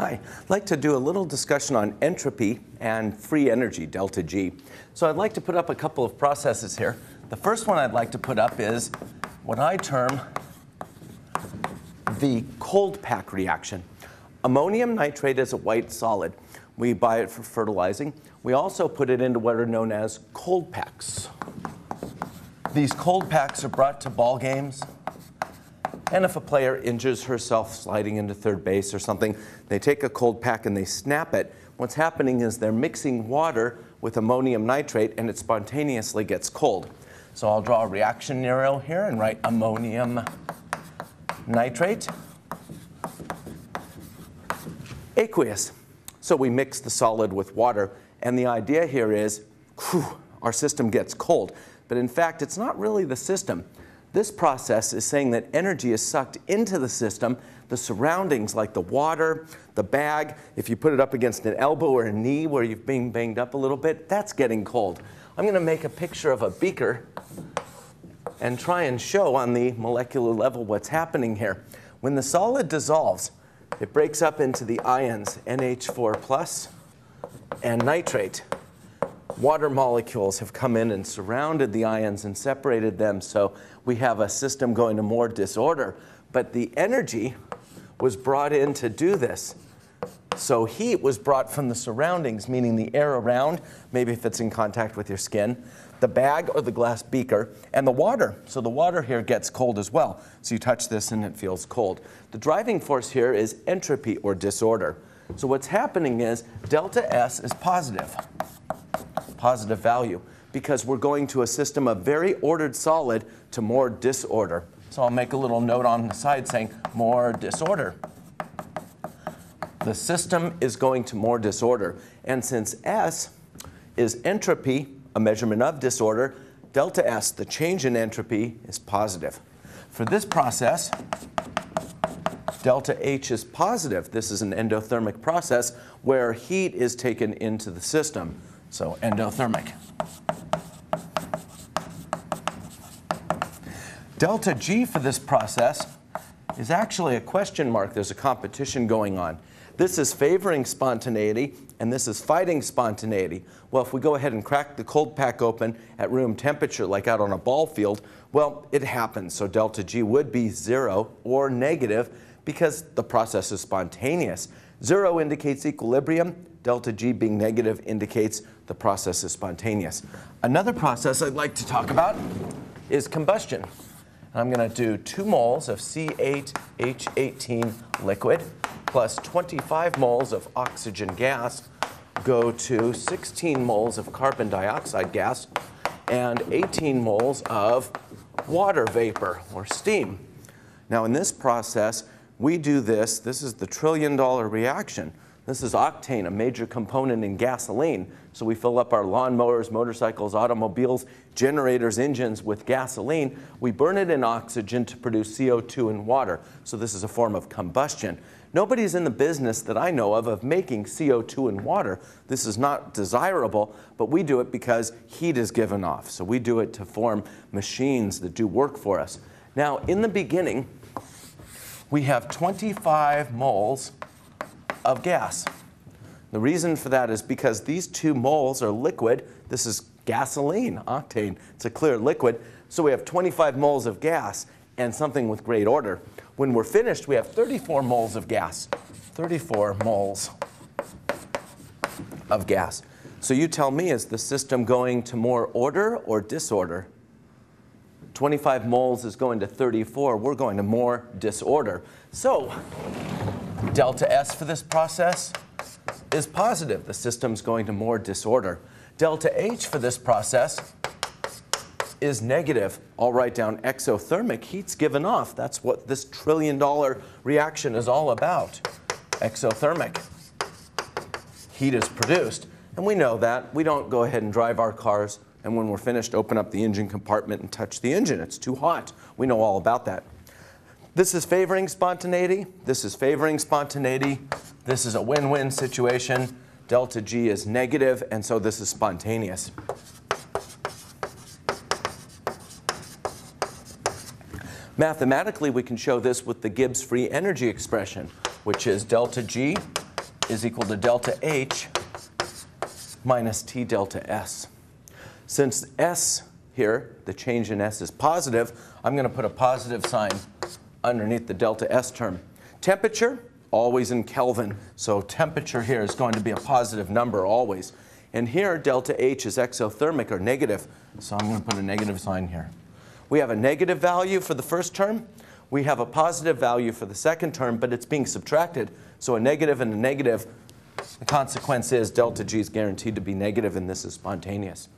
Hi, I'd like to do a little discussion on entropy and free energy, delta G. So I'd like to put up a couple of processes here. The first one I'd like to put up is what I term the cold pack reaction. Ammonium nitrate is a white solid. We buy it for fertilizing. We also put it into what are known as cold packs. These cold packs are brought to ball games and if a player injures herself sliding into third base or something, they take a cold pack and they snap it. What's happening is they're mixing water with ammonium nitrate and it spontaneously gets cold. So I'll draw a reaction arrow here and write ammonium nitrate. Aqueous. So we mix the solid with water. And the idea here is whew, our system gets cold. But in fact, it's not really the system. This process is saying that energy is sucked into the system, the surroundings like the water, the bag, if you put it up against an elbow or a knee where you've been banged up a little bit, that's getting cold. I'm going to make a picture of a beaker and try and show on the molecular level what's happening here. When the solid dissolves, it breaks up into the ions NH4 plus and nitrate water molecules have come in and surrounded the ions and separated them. So we have a system going to more disorder. But the energy was brought in to do this. So heat was brought from the surroundings, meaning the air around, maybe if it's in contact with your skin, the bag or the glass beaker, and the water. So the water here gets cold as well. So you touch this and it feels cold. The driving force here is entropy or disorder. So what's happening is delta S is positive positive value because we're going to a system of very ordered solid to more disorder. So I'll make a little note on the side saying more disorder. The system is going to more disorder. And since S is entropy, a measurement of disorder, delta S, the change in entropy, is positive. For this process, delta H is positive. This is an endothermic process where heat is taken into the system. So endothermic. Delta G for this process is actually a question mark. There's a competition going on. This is favoring spontaneity, and this is fighting spontaneity. Well, if we go ahead and crack the cold pack open at room temperature, like out on a ball field, well, it happens. So delta G would be zero or negative because the process is spontaneous. Zero indicates equilibrium. Delta G being negative indicates the process is spontaneous. Another process I'd like to talk about is combustion. I'm going to do 2 moles of C8H18 liquid plus 25 moles of oxygen gas go to 16 moles of carbon dioxide gas and 18 moles of water vapor or steam. Now in this process, we do this, this is the trillion dollar reaction. This is octane, a major component in gasoline. So we fill up our lawnmowers, motorcycles, automobiles, generators, engines with gasoline. We burn it in oxygen to produce CO2 and water. So this is a form of combustion. Nobody's in the business that I know of of making CO2 and water. This is not desirable, but we do it because heat is given off. So we do it to form machines that do work for us. Now, in the beginning, we have 25 moles of gas. The reason for that is because these two moles are liquid. This is gasoline, octane. It's a clear liquid. So we have 25 moles of gas and something with great order. When we're finished, we have 34 moles of gas. 34 moles of gas. So you tell me, is the system going to more order or disorder? 25 moles is going to 34. We're going to more disorder. So Delta S for this process is positive. The system's going to more disorder. Delta H for this process is negative. I'll write down exothermic. Heat's given off. That's what this trillion dollar reaction is all about. Exothermic. Heat is produced. And we know that. We don't go ahead and drive our cars and when we're finished, open up the engine compartment and touch the engine. It's too hot. We know all about that. This is favoring spontaneity. This is favoring spontaneity. This is a win-win situation. Delta G is negative, and so this is spontaneous. Mathematically, we can show this with the Gibbs free energy expression, which is delta G is equal to delta H minus T delta S. Since S here, the change in S is positive, I'm going to put a positive sign underneath the delta S term. Temperature, always in Kelvin, so temperature here is going to be a positive number always. And here, delta H is exothermic or negative, so I'm going to put a negative sign here. We have a negative value for the first term. We have a positive value for the second term, but it's being subtracted. So a negative and a negative, the consequence is delta G is guaranteed to be negative, and this is spontaneous.